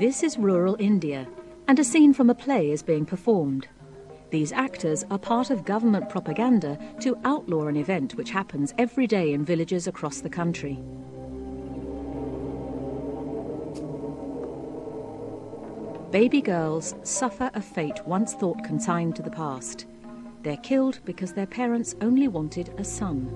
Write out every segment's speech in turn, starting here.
This is rural India, and a scene from a play is being performed. These actors are part of government propaganda to outlaw an event which happens every day in villages across the country. Baby girls suffer a fate once thought consigned to the past. They're killed because their parents only wanted a son.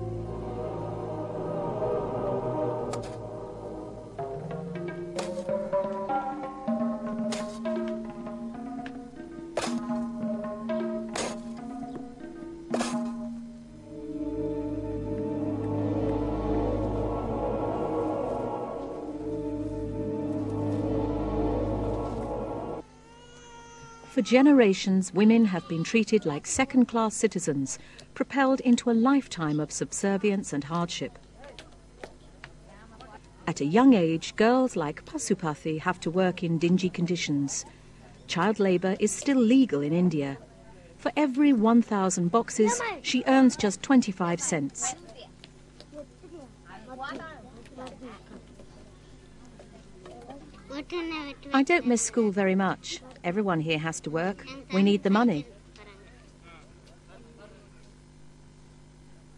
Generations, women have been treated like second class citizens, propelled into a lifetime of subservience and hardship. At a young age, girls like Pasupathy have to work in dingy conditions. Child labour is still legal in India. For every 1,000 boxes, she earns just 25 cents. I don't miss school very much. Everyone here has to work. We need the money.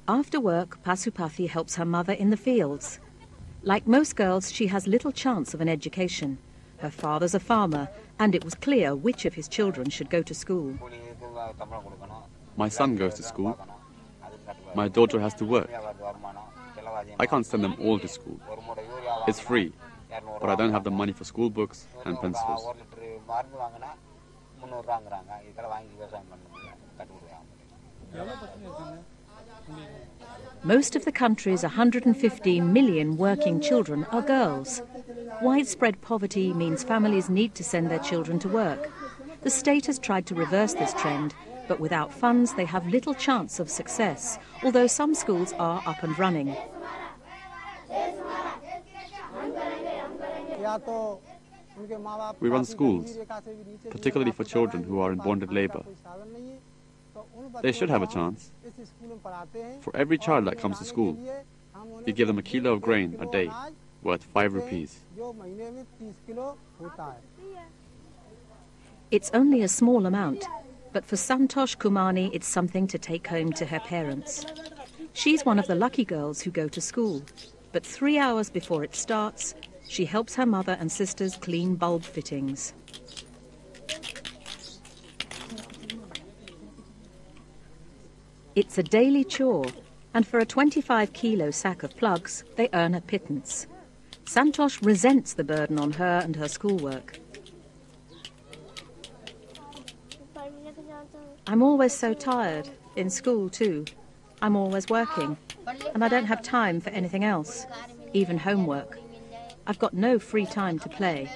After work, Pasupathy helps her mother in the fields. Like most girls, she has little chance of an education. Her father's a farmer, and it was clear which of his children should go to school. My son goes to school. My daughter has to work. I can't send them all to school. It's free, but I don't have the money for school books and pencils. Most of the country's 115 million working children are girls. Widespread poverty means families need to send their children to work. The state has tried to reverse this trend, but without funds they have little chance of success, although some schools are up and running. We run schools, particularly for children who are in bonded labor. They should have a chance. For every child that comes to school, we give them a kilo of grain a day, worth five rupees. It's only a small amount, but for Santosh Kumani it's something to take home to her parents. She's one of the lucky girls who go to school, but three hours before it starts, she helps her mother and sisters clean bulb fittings. It's a daily chore, and for a 25 kilo sack of plugs, they earn a pittance. Santosh resents the burden on her and her schoolwork. I'm always so tired, in school too. I'm always working, and I don't have time for anything else, even homework. I've got no free time to play.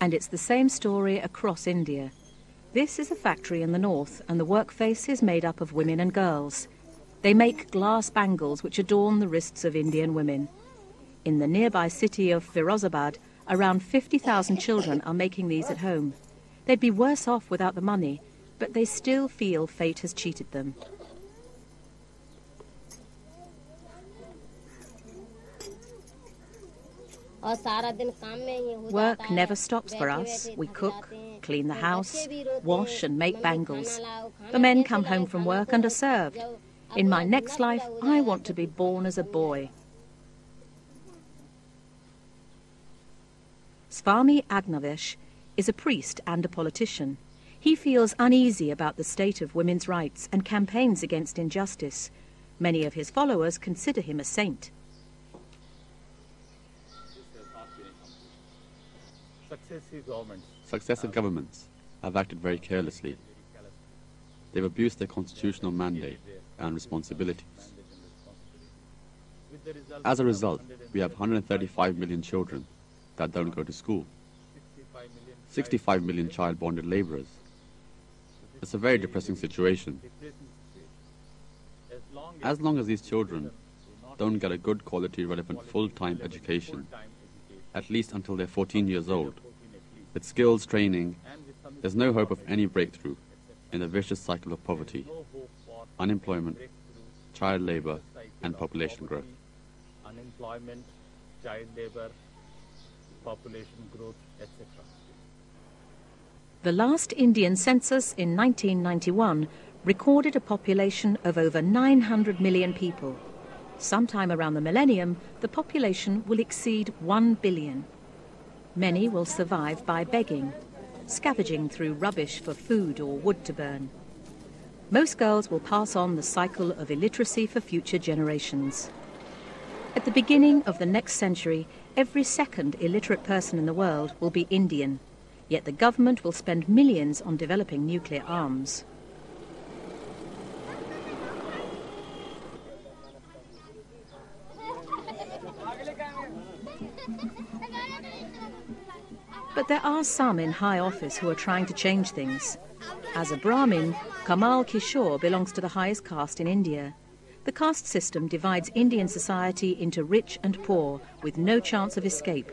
And it's the same story across India. This is a factory in the north, and the workface is made up of women and girls. They make glass bangles which adorn the wrists of Indian women. In the nearby city of Firozabad, around 50,000 children are making these at home. They'd be worse off without the money, but they still feel fate has cheated them. Work never stops for us. We cook, clean the house, wash and make bangles. The men come home from work and are served. In my next life, I want to be born as a boy. Swami Agnivesh is a priest and a politician. He feels uneasy about the state of women's rights and campaigns against injustice. Many of his followers consider him a saint. Successive governments have acted very carelessly. They've abused their constitutional mandate and responsibilities. As a result, we have 135 million children that don't go to school. 65 million child bonded laborers. It's a very depressing situation. As long as these children don't get a good quality relevant full-time education, at least until they're 14 years old, with skills training, there's no hope of any breakthrough. in the vicious cycle of poverty, unemployment, child labor, and population growth. Unemployment, child labor, population growth, etc. The last Indian census in 1991 recorded a population of over 900 million people. Sometime around the millennium, the population will exceed 1 billion. Many will survive by begging, scavenging through rubbish for food or wood to burn. Most girls will pass on the cycle of illiteracy for future generations. At the beginning of the next century, every second illiterate person in the world will be Indian, yet the government will spend millions on developing nuclear arms. But there are some in high office who are trying to change things. As a Brahmin, Kamal Kishore belongs to the highest caste in India. The caste system divides Indian society into rich and poor, with no chance of escape.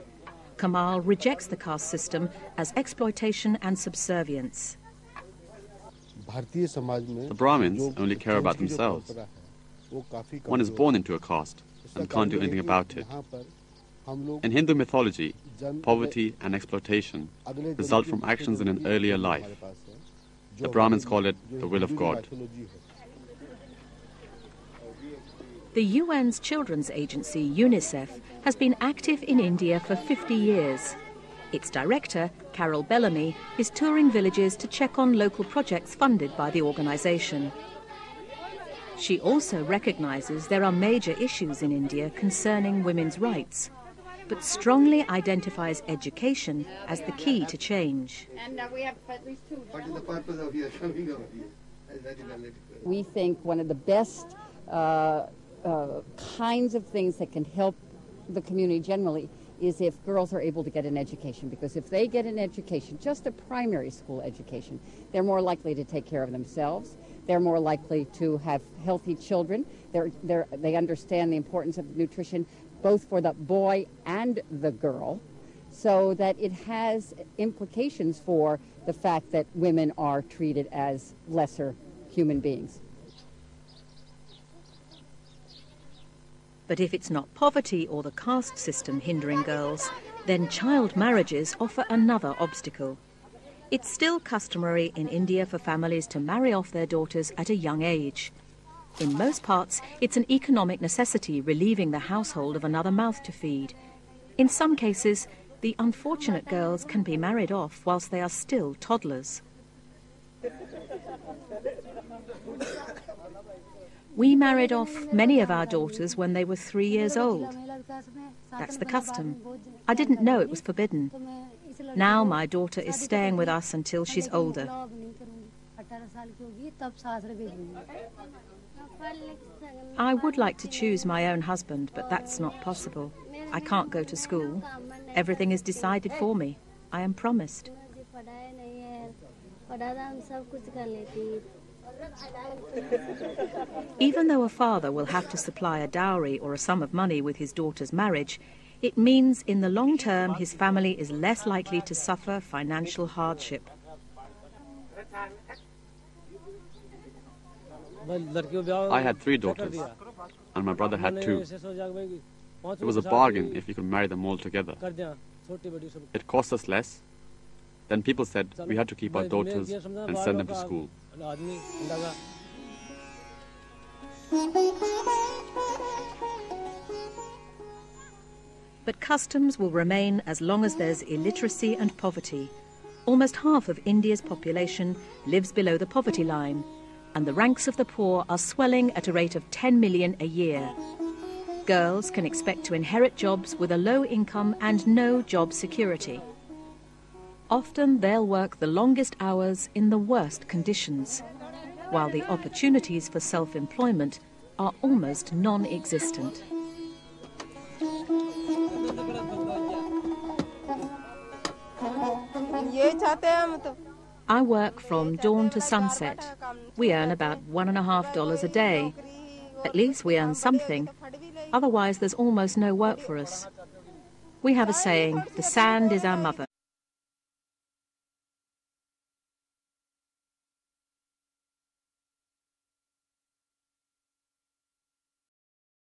Kamal rejects the caste system as exploitation and subservience. The Brahmins only care about themselves. One is born into a caste and can't do anything about it. In Hindu mythology, poverty and exploitation result from actions in an earlier life. The Brahmins call it the will of God. The UN's children's agency, UNICEF, has been active in India for 50 years. Its director, Carol Bellamy, is touring villages to check on local projects funded by the organisation. She also recognises there are major issues in India concerning women's rights but strongly identifies education as the key to change. We think one of the best uh, uh, kinds of things that can help the community generally is if girls are able to get an education because if they get an education, just a primary school education, they're more likely to take care of themselves. They're more likely to have healthy children. They're, they're, they understand the importance of nutrition both for the boy and the girl, so that it has implications for the fact that women are treated as lesser human beings. But if it's not poverty or the caste system hindering girls, then child marriages offer another obstacle. It's still customary in India for families to marry off their daughters at a young age. In most parts, it's an economic necessity relieving the household of another mouth to feed. In some cases, the unfortunate girls can be married off whilst they are still toddlers. We married off many of our daughters when they were three years old. That's the custom. I didn't know it was forbidden. Now my daughter is staying with us until she's older. I would like to choose my own husband, but that's not possible. I can't go to school. Everything is decided for me. I am promised. Even though a father will have to supply a dowry or a sum of money with his daughter's marriage, it means in the long term his family is less likely to suffer financial hardship. I had three daughters, and my brother had two. It was a bargain if we could marry them all together. It cost us less. Then people said we had to keep our daughters and send them to school. But customs will remain as long as there's illiteracy and poverty. Almost half of India's population lives below the poverty line, and the ranks of the poor are swelling at a rate of 10 million a year. Girls can expect to inherit jobs with a low income and no job security. Often they'll work the longest hours in the worst conditions, while the opportunities for self-employment are almost non-existent. I work from dawn to sunset. We earn about one and a half dollars a day. At least we earn something. Otherwise, there's almost no work for us. We have a saying, the sand is our mother.